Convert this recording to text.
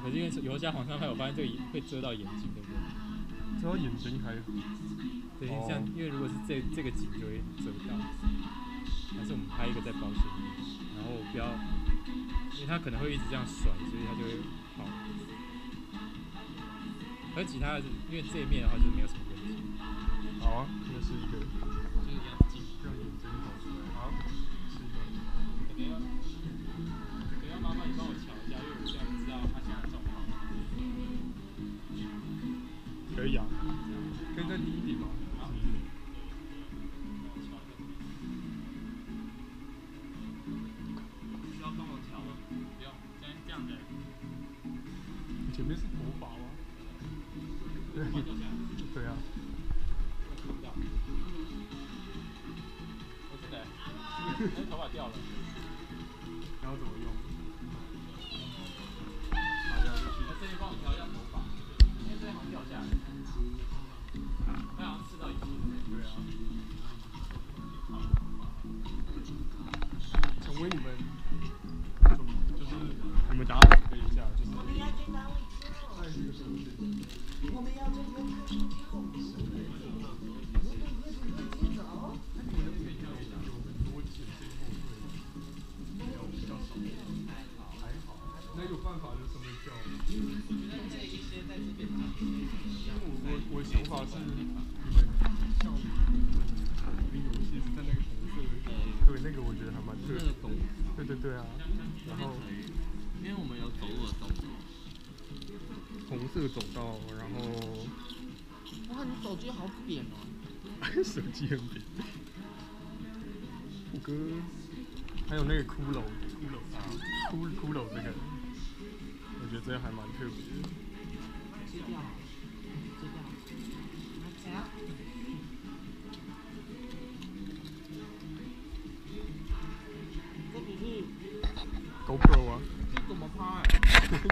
可是因为油加黄沙派，我发现这个会遮到眼睛，对不对？遮到眼睛还对，哦像因为如果是这这个景就会遮到，还是我们拍一个在保险一点，然后不要，因为它可能会一直这样甩，所以它就会跑。而其他的是，因为这一面的话就是没有什么问题，好啊，那是一个可以啊，可以再低一点吗？需要帮我调吗？不用，先这样的。你前面是头发吗？对，对啊。听不到。我真的，那头发掉了。然后怎么用？为你们，就是你们答案背一下，就是在这个时候选。那有办法就顺便叫。我我我想法是，你们像你游戏是在那个红色的，对，那个我觉得还蛮特别。对对对啊，然后因为我们有走路的动作。红色走道，然后哇，你手机好扁哦！手机很扁。虎哥，还有那个骷髅，骷髅啊，骷骷髅这个，我觉得这个还蛮特别的。够不啊？这怎么拍？